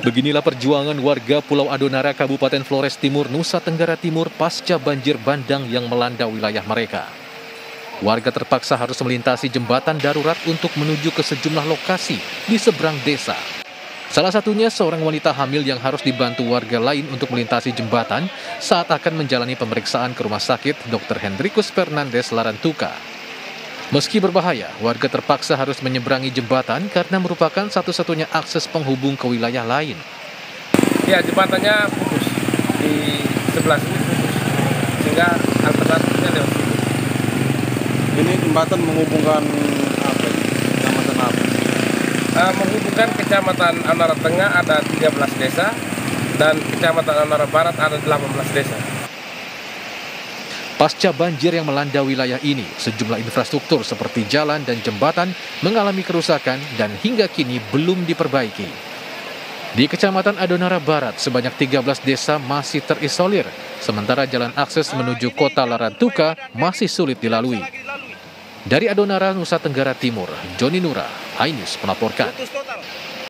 Beginilah perjuangan warga Pulau Adonara, Kabupaten Flores Timur, Nusa Tenggara Timur pasca banjir bandang yang melanda wilayah mereka. Warga terpaksa harus melintasi jembatan darurat untuk menuju ke sejumlah lokasi di seberang desa. Salah satunya seorang wanita hamil yang harus dibantu warga lain untuk melintasi jembatan saat akan menjalani pemeriksaan ke rumah sakit Dr. Hendrikus Fernandes Larantuka. Meski berbahaya, warga terpaksa harus menyeberangi jembatan karena merupakan satu-satunya akses penghubung ke wilayah lain. Ya, jembatannya putus di sebelah sini putus, sehingga alternatifnya lewat sini. Ini jembatan menghubungkan apa? Kecamatan apa? Uh, menghubungkan kecamatan Anara Tengah ada 13 desa dan kecamatan Anara Barat ada 18 desa. Pasca banjir yang melanda wilayah ini, sejumlah infrastruktur seperti jalan dan jembatan mengalami kerusakan dan hingga kini belum diperbaiki. Di Kecamatan Adonara Barat, sebanyak 13 desa masih terisolir, sementara jalan akses menuju kota Larantuka masih sulit dilalui. Dari Adonara, Nusa Tenggara Timur, Joni Nura, Ainus melaporkan.